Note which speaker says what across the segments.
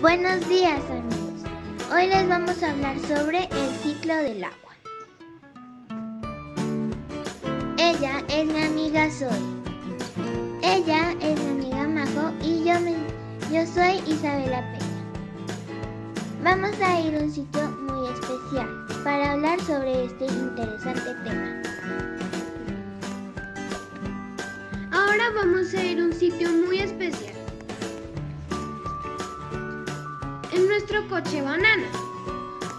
Speaker 1: Buenos días amigos. Hoy les vamos a hablar sobre el ciclo del agua. Ella es mi amiga Zoe. Ella es mi amiga Majo y yo, me, yo soy Isabela Peña. Vamos a ir a un sitio muy especial para hablar sobre este interesante tema.
Speaker 2: Ahora vamos a ir a un sitio muy especial coche banana,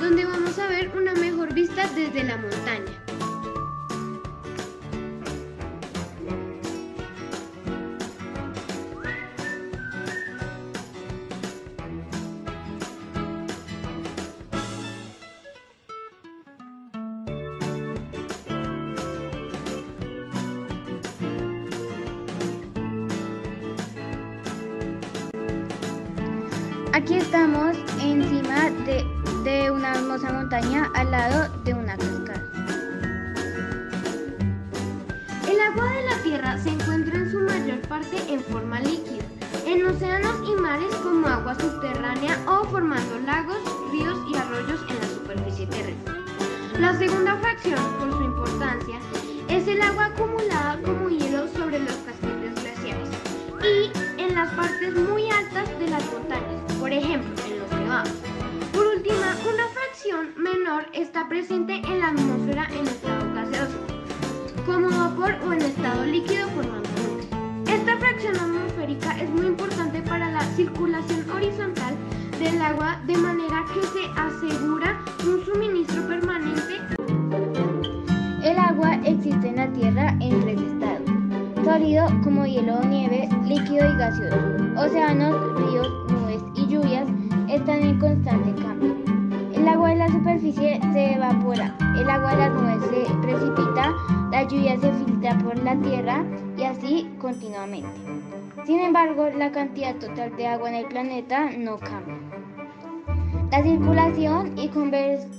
Speaker 2: donde vamos a ver una mejor vista desde la montaña.
Speaker 3: Aquí estamos encima de, de, una hermosa montaña al lado de una cascada.
Speaker 2: El agua de la Tierra se encuentra en su mayor parte en forma líquida, en océanos y mares como agua subterránea o formando lagos, ríos y arroyos en la superficie terrestre. La segunda fracción, por su importancia, es el agua acumulada como hielo sobre los casquetes glaciares y en las partes muy altas de las montañas, por ejemplo, en los nevados. Por último, una fracción menor está presente en la atmósfera en estado gaseoso, como vapor o en estado líquido formando nubes. Esta fracción atmosférica es muy importante para la circulación horizontal del agua de manera que se asegura un suministro permanente.
Speaker 3: Sólido como hielo o nieve, líquido y gaseoso. Océanos, ríos, nubes y lluvias están en constante cambio. El agua de la superficie se evapora, el agua de las nubes se precipita, la lluvia se filtra por la tierra y así continuamente. Sin embargo, la cantidad total de agua en el planeta no cambia. La circulación y,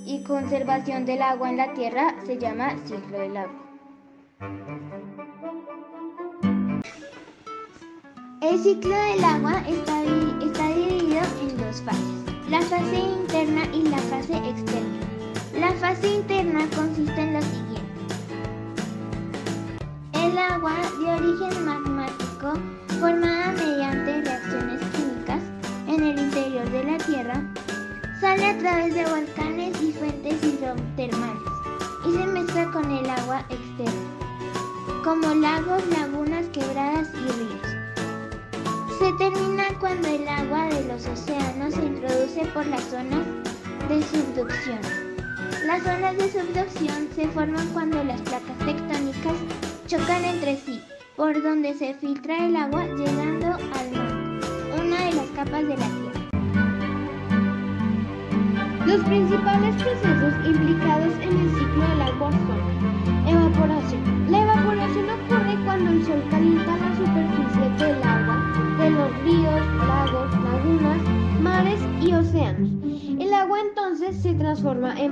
Speaker 3: y conservación del agua en la Tierra se llama ciclo del agua.
Speaker 1: El ciclo del agua está, está, dividido en dos fases, la fase interna y la fase externa. La fase interna consiste en lo siguiente. El agua de origen magmático, formada mediante reacciones químicas en el interior de la Tierra, sale a través de volcanes y fuentes hidrotermales y se mezcla con el agua externa, como lagos, lagunas, quebradas y ríos. Por las zonas de subducción. Las zonas de subducción se forman cuando las placas tectónicas chocan entre sí, por donde se filtra el agua llegando al manto, una de las capas de la Tierra.
Speaker 2: Los principales procesos implicados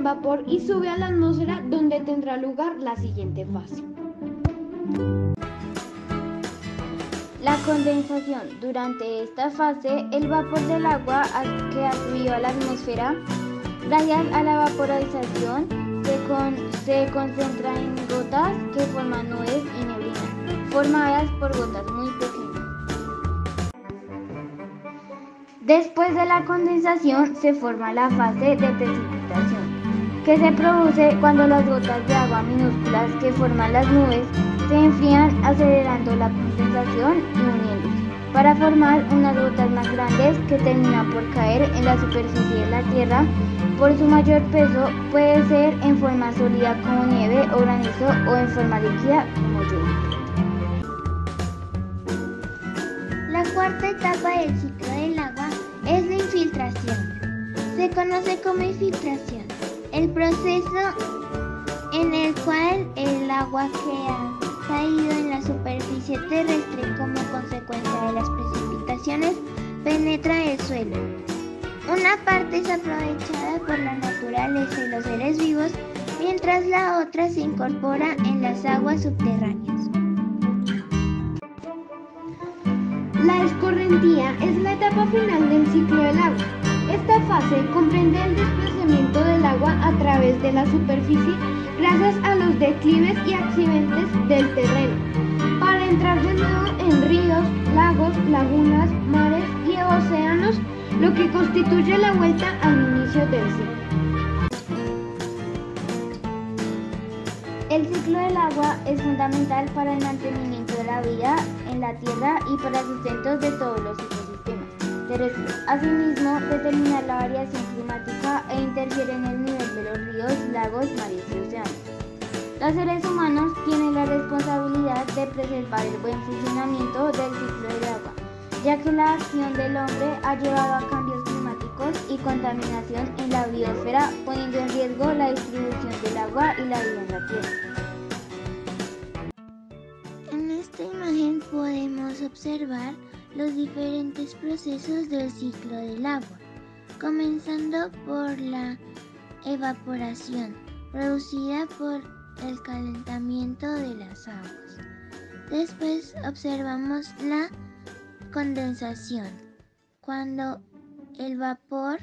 Speaker 2: vapor y sube a la atmósfera donde tendrá lugar la siguiente fase.
Speaker 3: La condensación. Durante esta fase, el vapor del agua que ha a la atmósfera, gracias a la vaporización, se, con, se concentra en gotas que forman nubes y neblina, formadas por gotas muy pequeñas. Después de la condensación se forma la fase de precipitación, que se produce cuando las gotas de agua minúsculas que forman las nubes se enfrían acelerando la condensación y uniéndose, para formar unas gotas más grandes que terminan por caer en la superficie de la Tierra. Por su mayor peso puede ser en forma sólida como nieve o granizo o en forma líquida como lluvia.
Speaker 1: La cuarta etapa del ciclo del agua es la infiltración. Se conoce como infiltración el proceso en el cual el agua que ha caído en la superficie terrestre como consecuencia de las precipitaciones penetra el suelo. Una parte es aprovechada por la naturaleza y los seres vivos, mientras la otra se incorpora en las aguas subterráneas.
Speaker 2: La escorrentía es la etapa final del ciclo del agua. Esta fase comprende el desplazamiento del agua a través de la superficie gracias a los declives y accidentes del terreno, para entrar de nuevo en ríos, lagos, lagunas, mares y océanos, lo que constituye la vuelta al inicio del ciclo.
Speaker 3: El ciclo del agua es fundamental para el mantenimiento de la vida en la Tierra y para el sustento de todos los Asimismo, determina la variación climática e interfiere en el nivel de los ríos, lagos, mares y océanos. Los seres humanos tienen la responsabilidad de preservar el buen funcionamiento del ciclo del agua, ya que la acción del hombre ha llevado a cambios climáticos y contaminación en la biosfera, poniendo en riesgo la distribución del agua y la vida en la Tierra.
Speaker 1: En esta imagen podemos observar los diferentes procesos del ciclo del agua, comenzando por la evaporación, producida por el calentamiento de las aguas. Después observamos la condensación, cuando el vapor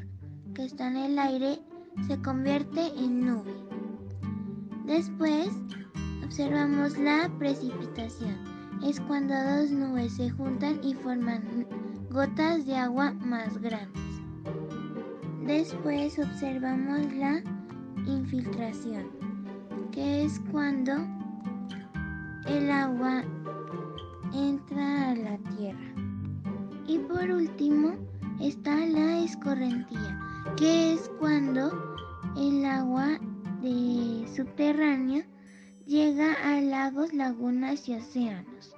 Speaker 1: que está en el aire se convierte en nube. Después observamos la precipitación, es cuando dos nubes se juntan y forman gotas de agua más grandes. Después observamos la infiltración, que es cuando el agua entra a la tierra. Y por último está la escorrentía, que es cuando el agua de subterránea a lagos, lagunas y océanos,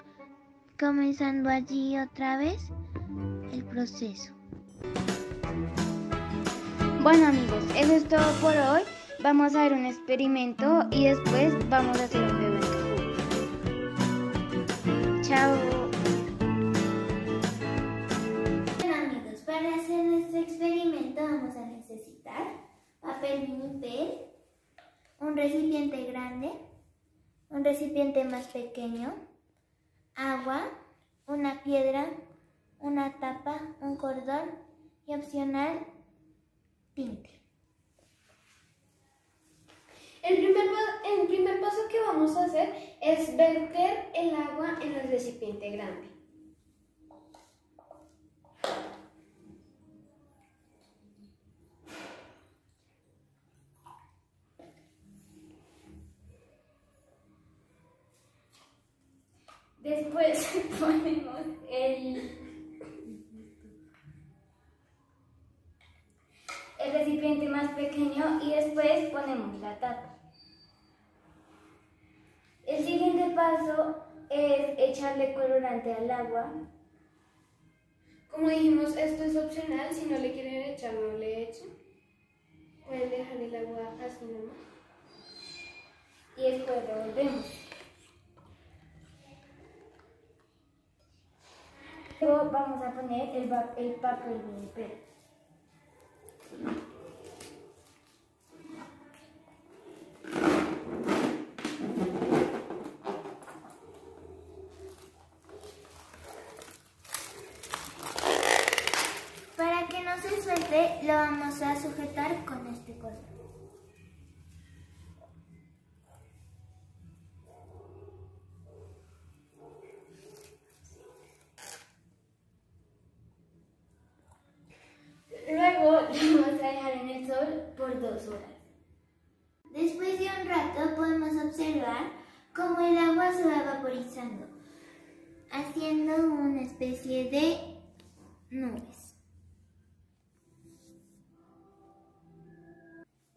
Speaker 1: comenzando allí otra vez el proceso.
Speaker 3: Bueno amigos, eso es todo por hoy. Vamos a ver un experimento y después vamos a hacer un bebé Chao.
Speaker 1: Bueno amigos, para hacer nuestro experimento vamos a necesitar papel vinipel, un recipiente grande, un recipiente más pequeño, agua, una piedra, una tapa, un cordón y opcional tinte.
Speaker 2: El primer, el primer paso que vamos a hacer es verter el agua en el recipiente grande. Después ponemos el, el recipiente más pequeño y después ponemos la tapa. El siguiente paso es echarle colorante al agua. Como dijimos, esto es opcional, si no le quieren echar, no le echen. Pueden dejar el agua así nomás. Y después revolvemos. Luego vamos a poner el, el papel vinipel.
Speaker 1: Para que no se suelte, lo vamos a sujetar con este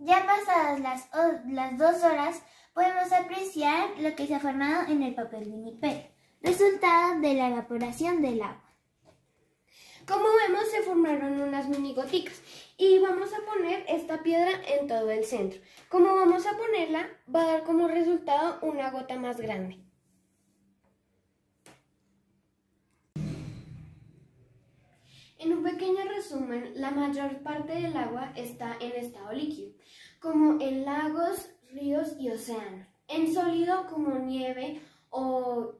Speaker 1: Ya pasadas las, las dos horas, podemos apreciar lo que se ha formado en el papel vinipel, resultado de la evaporación del agua.
Speaker 2: Como vemos, se formaron unas mini goticas y vamos a poner esta piedra en todo el centro. Como vamos a ponerla, va a dar como resultado una gota más grande. En un pequeño resumen, la mayor parte del agua está en estado líquido, como en lagos, ríos y océanos. En sólido como nieve o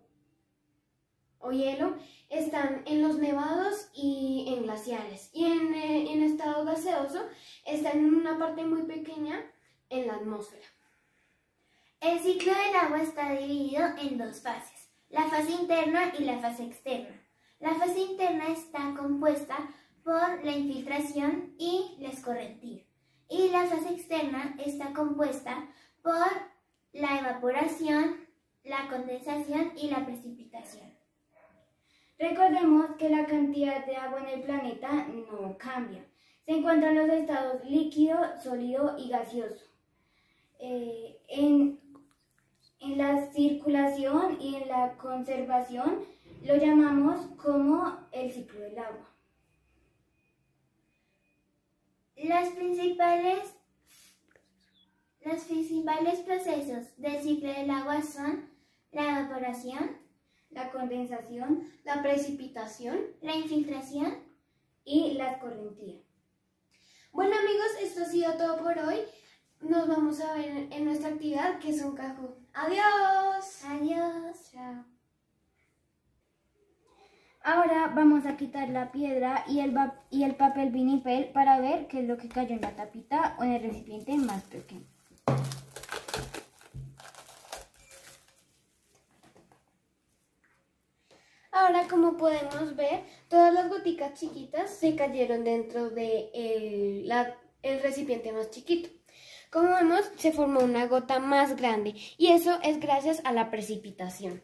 Speaker 2: hielo están en los nevados y en glaciares. Y en, eh, en estado gaseoso están en una parte muy pequeña en la atmósfera.
Speaker 1: El ciclo del agua está dividido en dos fases, la fase interna y la fase externa. La fase interna está compuesta por la infiltración y la escorrentía. Y la fase externa está compuesta por la evaporación, la condensación y la precipitación.
Speaker 3: Recordemos que la cantidad de agua en el planeta no cambia. Se encuentran los estados líquido, sólido y gaseoso. Eh, en, en la circulación y en la conservación lo llamamos como el ciclo del agua.
Speaker 1: Los principales, los principales procesos del ciclo del agua son la evaporación,
Speaker 3: la condensación,
Speaker 2: La precipitación.
Speaker 1: la infiltración
Speaker 3: y la escorrentía.
Speaker 2: Bueno amigos, esto ha sido todo por hoy. Nos vamos a ver en nuestra actividad que es un cajú. ¡Adiós!
Speaker 1: Adiós.
Speaker 2: Chao.
Speaker 3: Ahora vamos a quitar la piedra y el, papel vinipel para ver qué es lo que cayó en la tapita o en el recipiente más pequeño.
Speaker 2: Ahora, como podemos ver, todas las goticas chiquitas se cayeron dentro de el, el recipiente más chiquito. Como vemos, se formó una gota más grande y eso es gracias a la precipitación.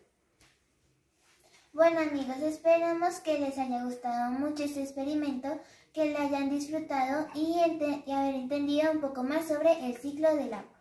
Speaker 1: Bueno amigos, esperamos que les haya gustado mucho este experimento, que lo hayan disfrutado y, haber entendido un poco más sobre el ciclo del agua.